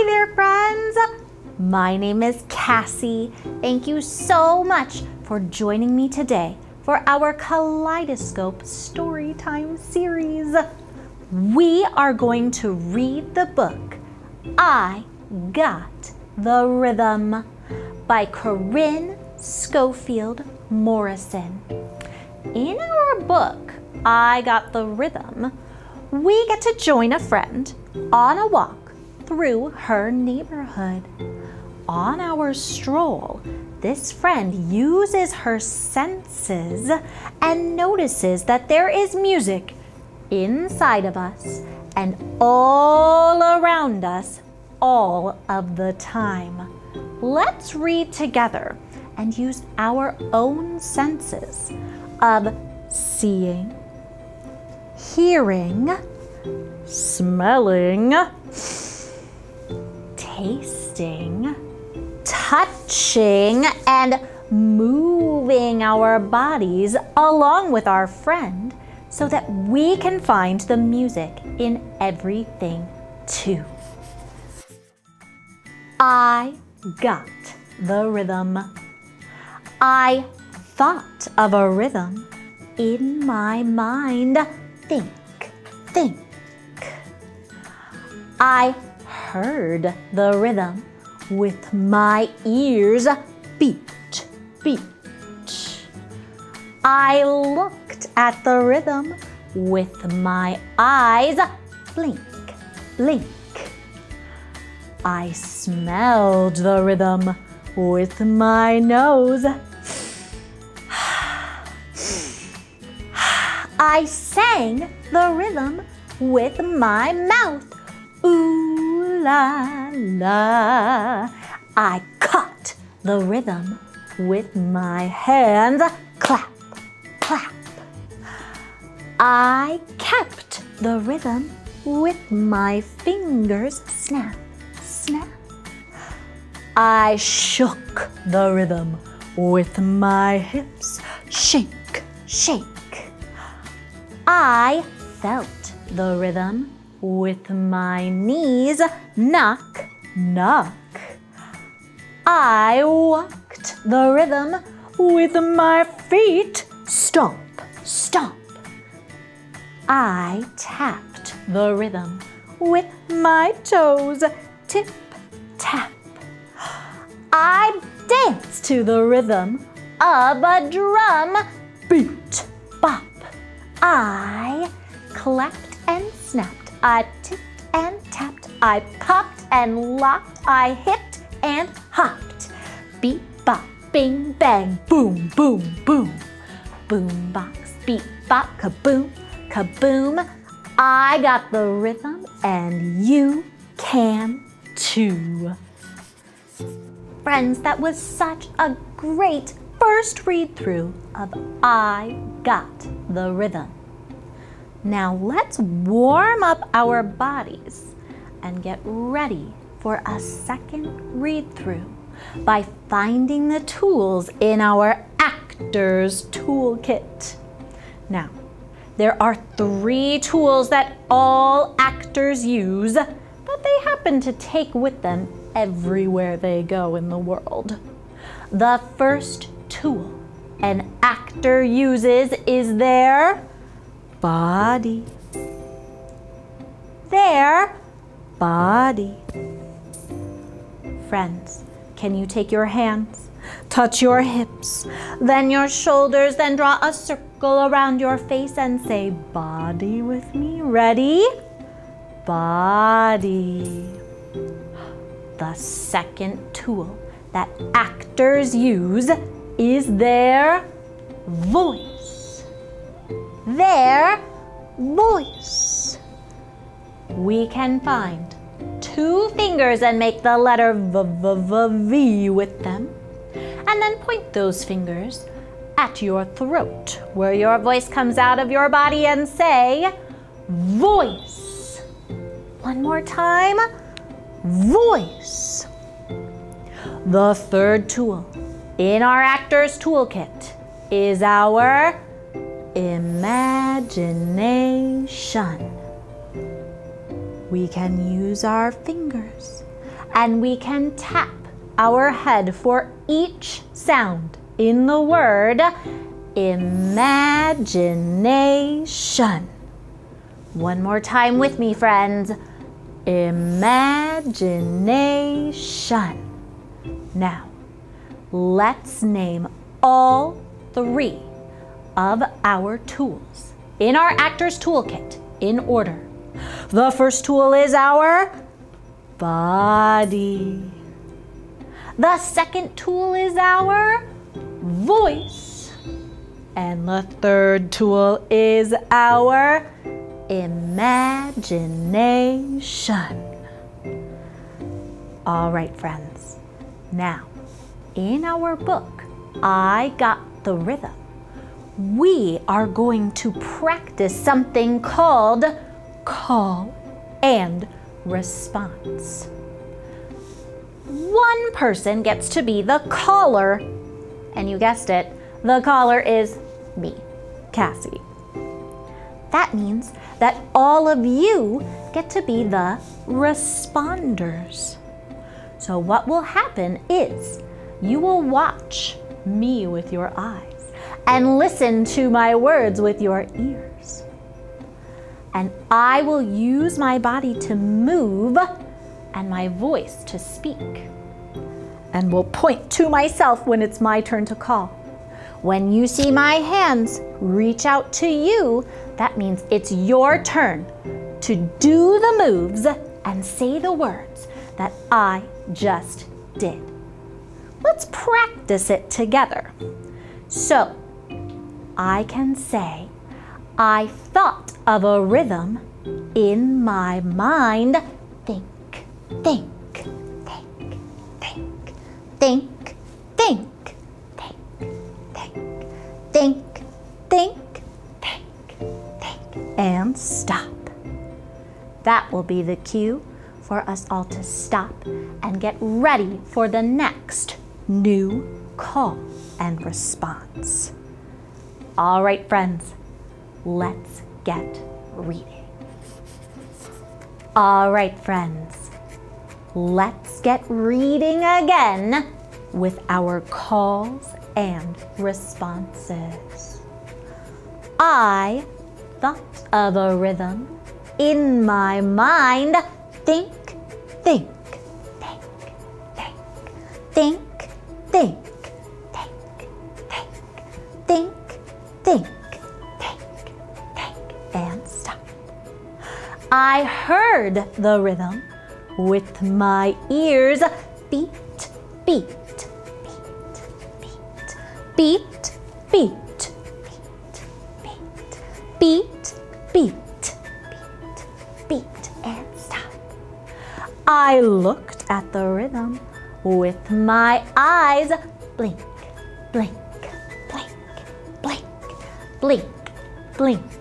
Hi there, friends. My name is Cassie. Thank you so much for joining me today for our Kaleidoscope Storytime series. We are going to read the book I Got the Rhythm by Connie Schofield Morrison. In our book, I Got the Rhythm, we get to join a friend on a walk through her neighborhood. On our stroll, this friend uses her senses and notices that there is music inside of us and all around us all of the time. Let's read together and use our own senses of seeing, hearing, smelling, tasting, touching, and moving our bodies along with our friend so that we can find the music in everything too. I got the rhythm. I thought of a rhythm in my mind. Think, think. I heard the rhythm with my ears. Beat, beat. I looked at the rhythm with my eyes. Blink, blink. I smelled the rhythm with my nose. I sang the rhythm with my mouth. La la. I caught the rhythm with my hands. Clap, clap. I kept the rhythm with my fingers. Snap, snap. I shook the rhythm with my hips. Shake, shake. I felt the rhythm with my knees. Knock, knock. I walked the rhythm with my feet. Stomp, stomp. I tapped the rhythm with my toes. Tip, tap. I danced to the rhythm of a drum. Beat, bop. I clapped and snapped. I tipped and tapped. I popped and locked. I hipped and hopped. Beat, bop, bing, bang, boom, boom, boom. Boom box, beat, bop, kaboom, kaboom. I got the rhythm and you can too. Friends, that was such a great first read through of I Got the Rhythm. Now let's warm up our bodies and get ready for a second read through by finding the tools in our actor's toolkit. Now, there are three tools that all actors use that they happen to take with them everywhere they go in the world. The first tool an actor uses is their body. There, body. Friends, can you take your hands, touch your hips, then your shoulders, then draw a circle around your face and say body with me? Ready? Body. The second tool that actors use is their voice. Their voice. We can find two fingers and make the letter v, v, v, v with them. And then point those fingers at your throat where your voice comes out of your body and say, voice. One more time, voice. The third tool in our actor's toolkit is our imagination. We can use our fingers and we can tap our head for each sound in the word imagination. One more time with me, friends. Imagination. Now, let's name all three of our tools in our actor's toolkit in order. The first tool is our body. The second tool is our voice. And the third tool is our imagination. All right, friends. Now, in our book, I Got the Rhythm, we are going to practice something called call and response. One person gets to be the caller, and you guessed it, the caller is me, Cassie. That means that all of you get to be the responders. So, what will happen is you will watch me with your eyes and listen to my words with your ears. And I will use my body to move and my voice to speak. And will point to myself when it's my turn to call. When you see my hands reach out to you, that means it's your turn to do the moves and say the words that I just did. Let's practice it together. So, I can say, I thought of a rhythm in my mind. Think, think, think, think, think, think, think, think, think, think, think, think, and stop. That will be the cue for us all to stop and get ready for the next new call and response. All right, friends, let's get reading. All right, friends, let's get reading again with our calls and responses. I thought of a rhythm in my mind. Think, think, I heard the rhythm with my ears beat, beat, beat, beat, beat, beat, beat, beat, beat, beat, beat, and stop. I looked at the rhythm with my eyes. Blink, blink, blink, blink, blink, blink,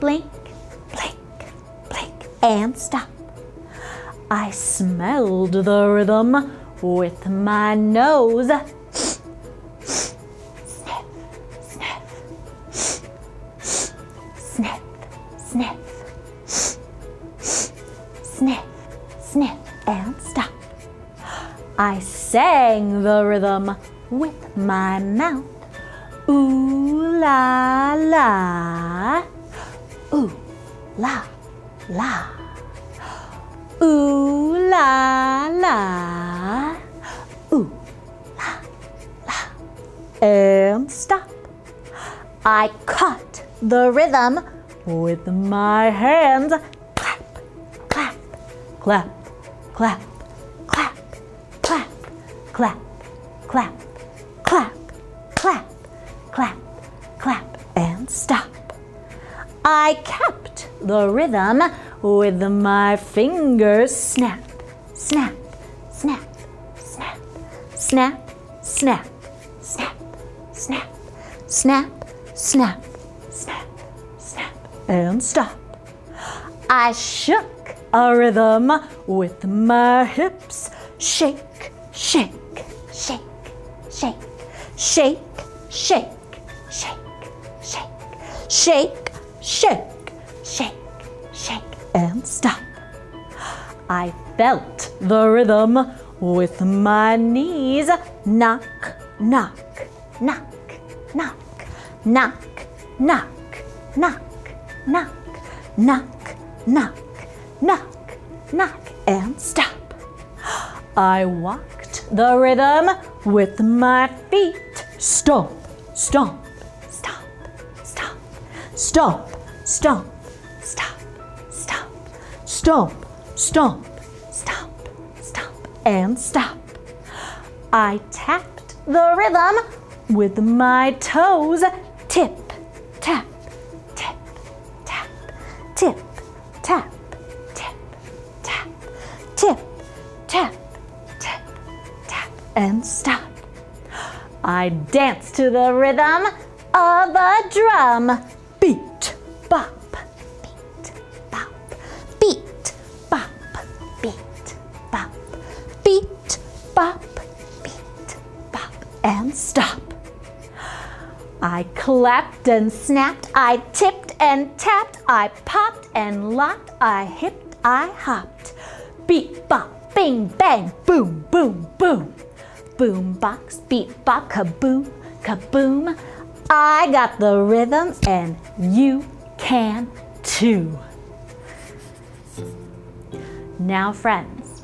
blink, blink, blink, and stop. I smelled the rhythm with my nose. Sniff, sniff, sniff, sniff, sniff sniff, and stop. I sang the rhythm with my mouth. Ooh la la. La la. Ooh la la. Ooh la la. And stop. I caught the rhythm with my hands. Clap, clap, clap clap, clap, clap, clap, clap, clap, clap, clap, clap, and stop. I kept the rhythm with my fingers snap, snap, snap, snap, snap, snap, snap, snap, snap, snap, snap, snap, and stop. I shook a rhythm with my hips. Shake, shake, shake, shake, shake, shake, shake, shake, shake, shake, and stop. I felt the rhythm with my knees. Knock, knock, knock, knock, knock, knock, knock, knock, knock, knock, knock, knock, and stop. I walked the rhythm with my feet. Stomp, stomp, stomp, stomp, stomp, stomp, stomp, stomp, stomp, stomp, and stop. I tapped the rhythm with my toes. Tip, tap, tip, tap, tip, tap, tip, tap, tip, tap, tip, tap, and stop. I dance to the rhythm of a drum. I clapped and snapped, I tipped and tapped, I popped and locked, I hipped, I hopped. Beat, bop, bing, bang, boom, boom, boom. Boom, box, beat, bop, kaboom, kaboom. I got the rhythm and you can too. Now, friends,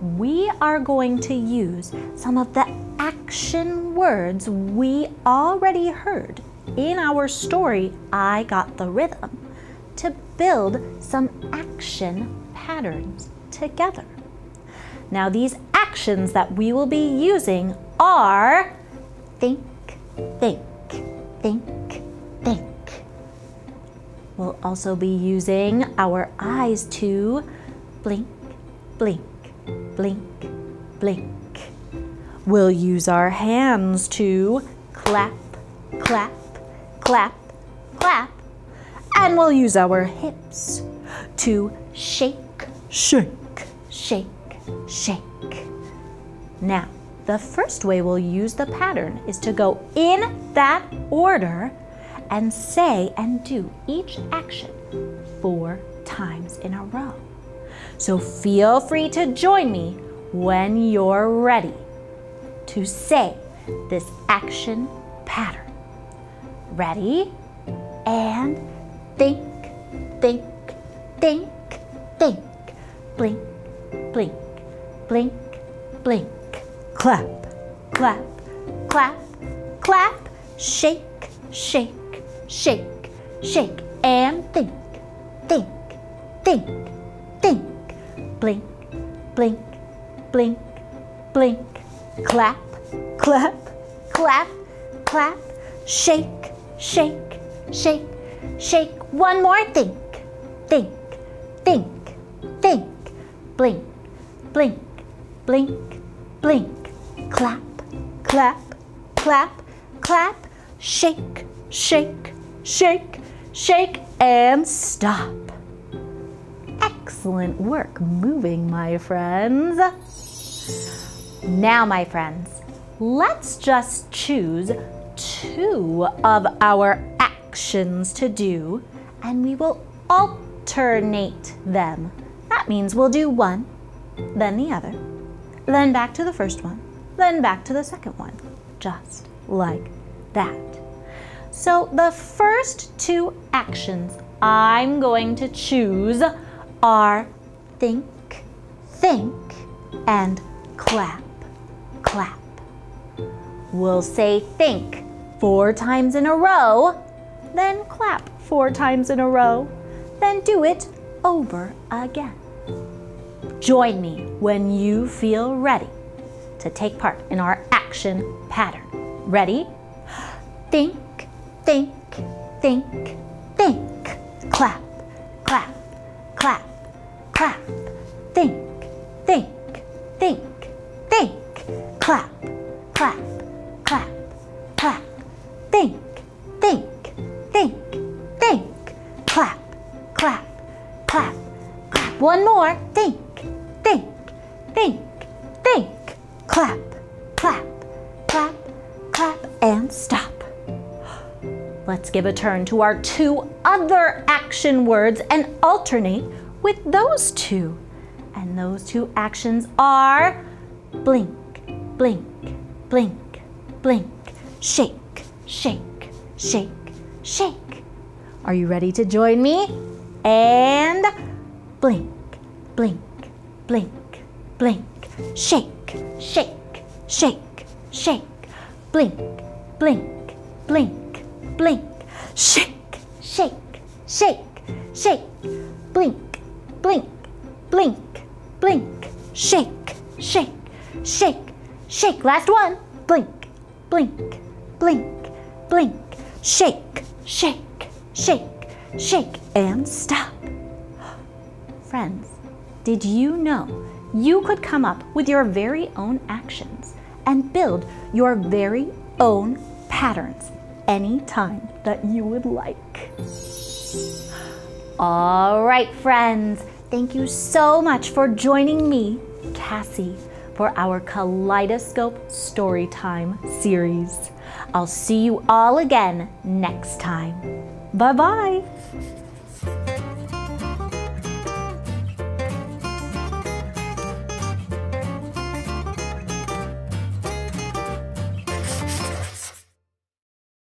we are going to use some of the action words we already heard in our story, I Got the Rhythm, to build some action patterns together. Now, these actions that we will be using are think, think, think, think. We'll also be using our eyes to blink, blink, blink, blink. We'll use our hands to clap, clap, clap, clap. And we'll use our hips to shake, shake, shake, shake. Now, the first way we'll use the pattern is to go in that order and say and do each action four times in a row. So feel free to join me when you're ready to say this action. Ready? And think, think, think, think. Blink, blink, blink, blink. Clap, clap, clap, clap. Shake, shake, shake, shake. And think, think, think, think. Blink, blink, blink, blink. Clap, clap, clap, clap. Shake, shake, shake, shake. One more. Think, think, think, think. Blink, blink, blink, blink. Clap, clap, clap, clap. Shake, shake, shake, shake, and stop. Excellent work moving, my friends. Now, my friends, let's just choose two of our actions to do and we will alternate them. That means we'll do one, then the other, then back to the first one, then back to the second one, just like that. So the first two actions I'm going to choose are think, think, and clap, clap. We'll say think four times in a row, then clap four times in a row, then do it over again. Join me when you feel ready to take part in our action pattern. Ready? Think, think, think, think. Clap, stop. Let's give a turn to our two other action words and alternate with those two And those two actions are blink, blink, blink, blink, shake, shake, shake, shake. Are you ready to join me? And blink, blink, blink, blink, shake, shake, shake, shake, blink, blink, blink, blink, shake, shake, shake, shake, blink, blink, blink, blink, shake, shake, shake, shake. Last one. Blink, blink, blink, blink, shake, shake, shake, shake, and stop. Friends, did you know you could come up with your very own actions and build your very own patterns anytime that you would like? All right, friends, thank you so much for joining me, Cassie, for our Kaleidoscope Storytime series. I'll see you all again next time. Bye bye.